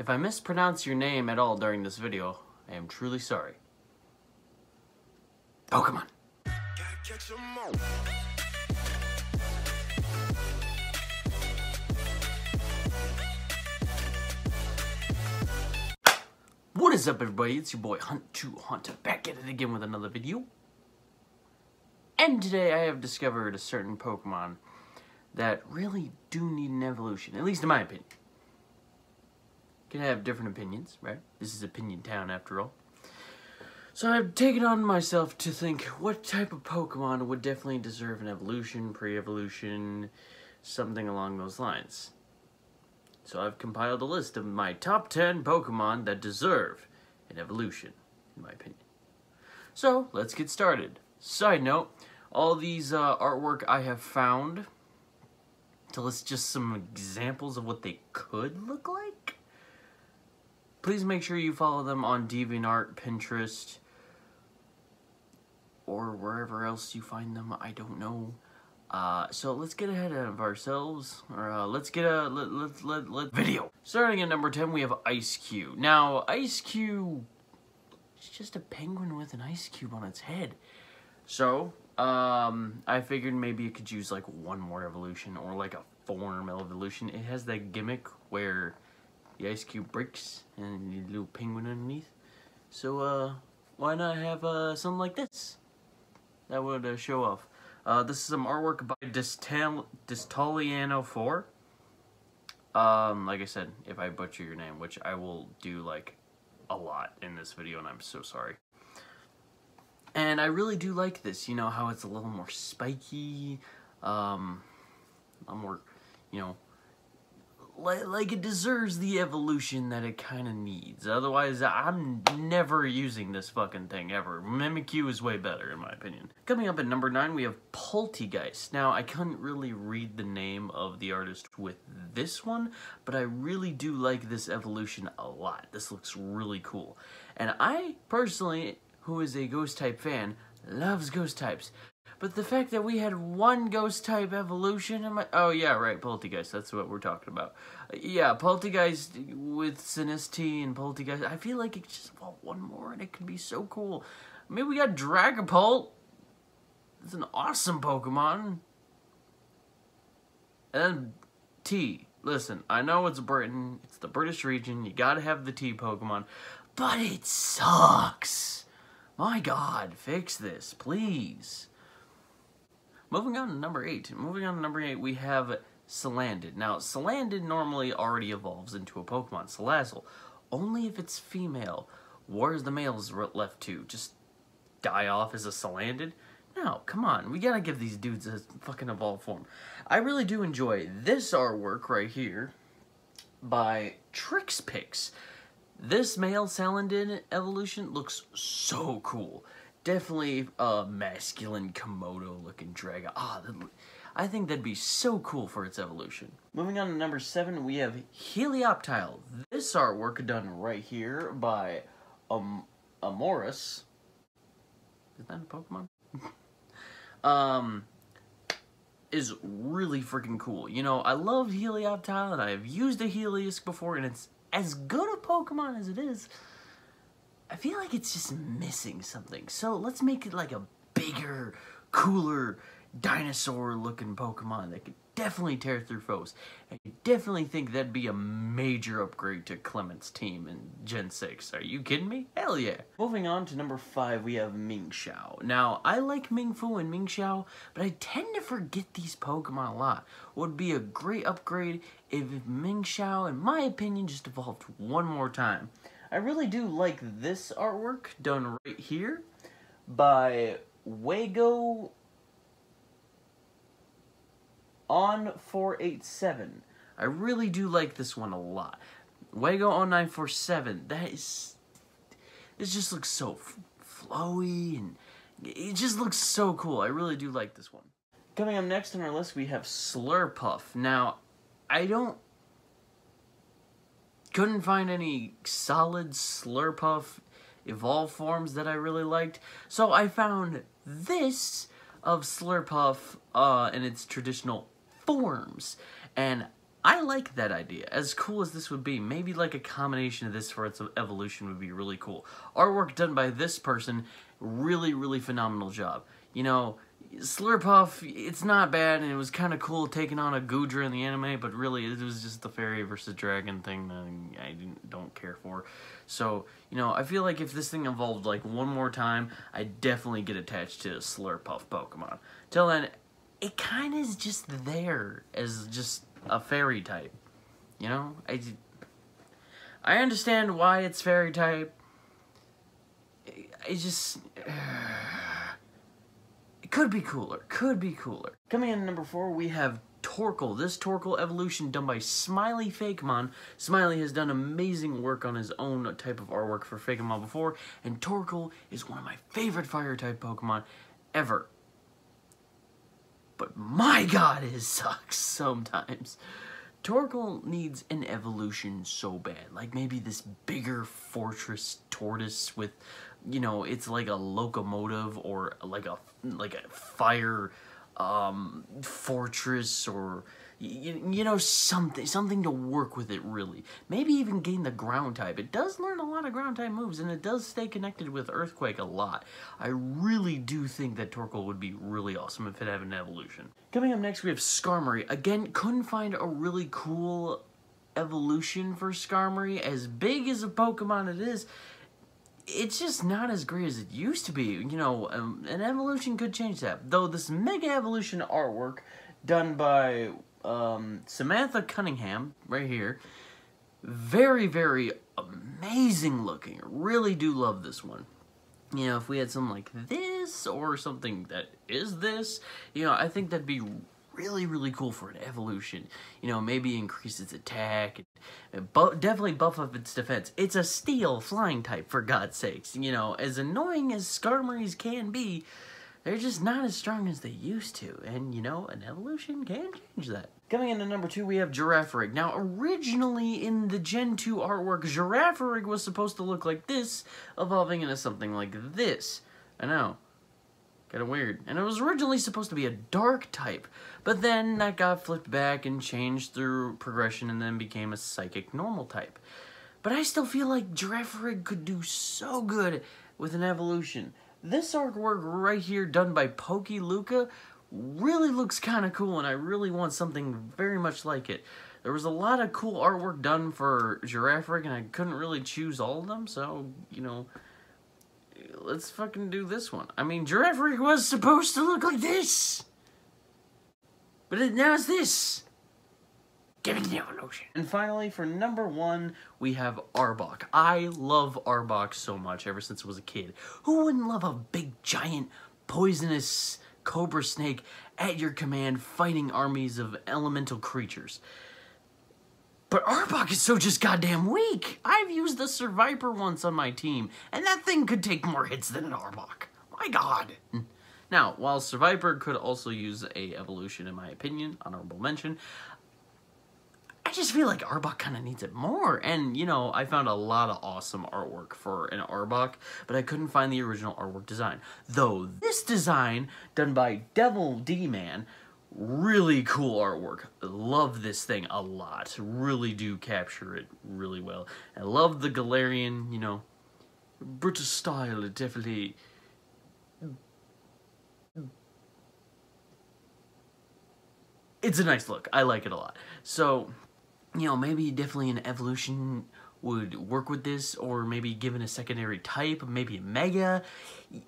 If I mispronounce your name at all during this video, I am truly sorry. Pokemon. What is up everybody, it's your boy Hunt2Haunter back at it again with another video. And today I have discovered a certain Pokemon that really do need an evolution, at least in my opinion. Can have different opinions, right? This is Opinion Town after all. So I've taken on myself to think what type of Pokemon would definitely deserve an evolution, pre-evolution, something along those lines. So I've compiled a list of my top 10 Pokemon that deserve an evolution, in my opinion. So, let's get started. Side note, all these uh, artwork I have found to list just some examples of what they could look like. Please make sure you follow them on DeviantArt, Pinterest, or wherever else you find them. I don't know. Uh, so let's get ahead of ourselves, or uh, let's get a let, let, let, let video. Starting at number 10, we have Eiscue. Now, Eiscue is just a penguin with an ice cube on its head. So, um, I figured maybe it could use like one more evolution or like a form evolution. It has that gimmick where the ice cube breaks and the little penguin underneath. So, uh, why not have uh, something like this? That would uh, show off. Uh, this is some artwork by Distal Distaliano4. Um, like I said, if I butcher your name, which I will do like a lot in this video, and I'm so sorry. And I really do like this, you know, how it's a little more spiky, um, a more, you know, like, it deserves the evolution that it kind of needs. Otherwise, I'm never using this fucking thing ever. Mimikyu is way better, in my opinion. Coming up at number 9, we have Polteageist. Now, I couldn't really read the name of the artist with this one, but I really do like this evolution a lot. This looks really cool. And I, personally, who is a ghost type fan, loves ghost types. But the fact that we had one ghost type evolution, I, oh yeah, right, Polteageist, that's what we're talking about. Yeah, Polteageist with Sinistea and Polteageist, I feel like it's just well, one more and it could be so cool. Maybe we got Dragapult. It's an awesome Pokemon. And T. Listen, I know it's Britain, it's the British region, you gotta have the T Pokemon, but it sucks. My god, fix this, please. Moving on to number 8. Moving on to number 8, we have Salandit. Now, Salandit normally already evolves into a Pokemon, Salazzle, only if it's female. Where's the males left to? Just die off as a Salandit? No, come on. We gotta give these dudes a fucking evolved form. I really do enjoy this artwork right here by Trixpix. This male Salandit evolution looks so cool. Definitely a masculine Komodo looking dragon. Ah, I think that'd be so cool for its evolution. Moving on to number seven, we have Helioptile. This artwork done right here by um, Amoris. Is that a Pokemon? um, is really freaking cool. You know, I love Helioptile and I have used a Heliolisk before and it's as good a Pokemon as it is. I feel like it's just missing something. So let's make it like a bigger, cooler, dinosaur-looking Pokemon that could definitely tear through foes. I definitely think that'd be a major upgrade to Clemont's team in Gen 6. Are you kidding me? Hell yeah. Moving on to number 5, we have Mienshao. Now, I like Mienfoo and Mienshao, but I tend to forget these Pokemon a lot. Would be a great upgrade if Mienshao, in my opinion, just evolved one more time. I really do like this artwork done right here by Wago on 487. I really do like this one a lot. Wago on 947. That is it just looks so flowy and it just looks so cool. I really do like this one. Coming up next on our list, we have Slurpuff. Now, I don't couldn't find any solid Slurpuff evolve forms that I really liked. So I found this of Slurpuff uh, in its traditional forms. And I like that idea. As cool as this would be, maybe like a combination of this for its evolution would be really cool. Artwork done by this person, really, really phenomenal job. You know, Slurpuff, it's not bad, and it was kind of cool taking on a Goodra in the anime, but really it was just the fairy versus dragon thing that I don't care for. So, you know, I feel like if this thing evolved like one more time, I'd definitely get attached to a Slurpuff Pokemon. Till then, it kind of is just there as just a fairy type. You know, I, I understand why it's fairy type. I just... Uh, could be cooler. Could be cooler. Coming in number four, we have Torkoal. This Torkoal evolution done by Smiley Fakemon. Smiley has done amazing work on his own type of artwork for Fakemon before, and Torkoal is one of my favorite fire-type Pokemon ever. But my god, it sucks sometimes. Torkoal needs an evolution so bad. Like maybe this bigger fortress tortoise with, you know, it's like a locomotive or like a like a fire um, fortress or you, you know something something to work with it really. Maybe even gain the ground type. It does learn a lot of ground type moves and it does stay connected with earthquake a lot. I really do think that torkoal would be really awesome if it had an evolution. Coming up next we have skarmory. Again couldn't find a really cool evolution for skarmory. As big as a pokemon it is it's just not as great as it used to be. You know, um, an evolution could change that. Though this Mega Evolution artwork done by um, Samantha Cunningham, right here, very, very amazing looking. Really do love this one. You know, if we had something like this or something that is this, you know, I think that'd be really, really cool for an evolution. You know, maybe increase its attack, bu definitely buff up its defense. It's a steel flying type, for God's sakes. You know, as annoying as Skarmory's can be, they're just not as strong as they used to. And, you know, an evolution can change that. Coming into number two, we have Girafarig. Now, originally in the Gen 2 artwork, Girafarig was supposed to look like this, evolving into something like this. I know. Kind of weird. And it was originally supposed to be a dark type, but then that got flipped back and changed through progression and then became a psychic normal type. But I still feel like Girafarig could do so good with an evolution. This artwork right here done by Pokey Luca really looks kind of cool and I really want something very much like it. There was a lot of cool artwork done for Girafarig and I couldn't really choose all of them, so, you know, let's fucking do this one. I mean, Girafarig was supposed to look like this. But it, now it's this. Give me the evolution. And finally, for number one, we have Arbok. I love Arbok so much ever since I was a kid. Who wouldn't love a big, giant, poisonous cobra snake at your command fighting armies of elemental creatures? But Arbok is so just goddamn weak. I've used the Seviper once on my team, and that thing could take more hits than an Arbok. My god. Now, while Seviper could also use a evolution, in my opinion, honorable mention, I just feel like Arbok kind of needs it more. And, you know, I found a lot of awesome artwork for an Arbok, but I couldn't find the original artwork design. Though this design, done by Devil D-Man, really cool artwork. Love this thing a lot. Really do capture it really well. I love the Galarian, you know, British style. It definitely... It's a nice look. I like it a lot. So, you know, maybe definitely an evolution would work with this, or maybe given a secondary type, maybe a mega.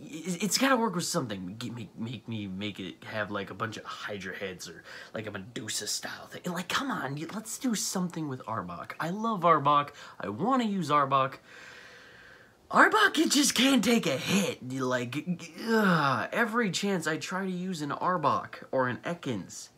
It's got to work with something. Make, make me make it have like a bunch of Hydra heads or like a Medusa style thing. Like, come on, let's do something with Arbok. I love Arbok. I want to use Arbok. Arbok, it just can't take a hit. Like, ugh, every chance I try to use an Arbok or an Ekans,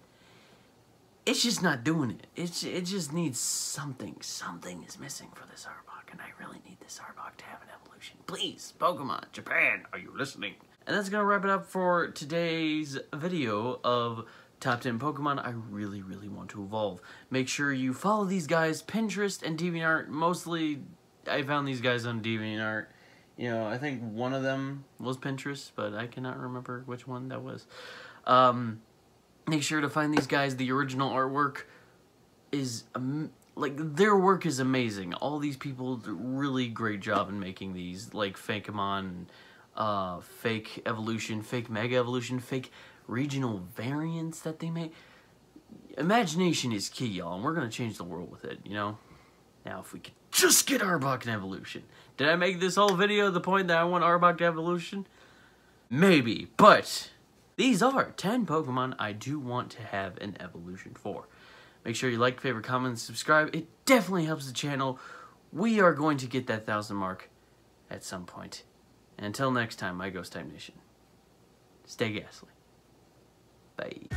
it's just not doing it. It's it just needs something. Something is missing for this Arbok, and I really need this Arbok to have an evolution. Please, Pokemon, Japan, are you listening? And that's gonna wrap it up for today's video of top 10 Pokemon I really, really want to evolve. Make sure you follow these guys, Pinterest and DeviantArt. Mostly, I found these guys on DeviantArt. You know, I think one of them was Pinterest, but I cannot remember which one that was. Um, Make sure to find these guys. The original artwork is um, like their work is amazing. All these people do really great job in making these, like Fakemon, uh, fake evolution, fake mega evolution, fake regional variants that they make. Imagination is key, y'all, and we're gonna change the world with it. You know. Now, if we could just get Arbok in evolution. Did I make this whole video the point that I want Arbok evolution? Maybe, but these are 10 Pokemon I do want to have an evolution for. Make sure you like, favorite, comment, subscribe. It definitely helps the channel. We are going to get that 1,000 mark at some point. And until next time, my Ghost Type Nation, stay ghastly. Bye.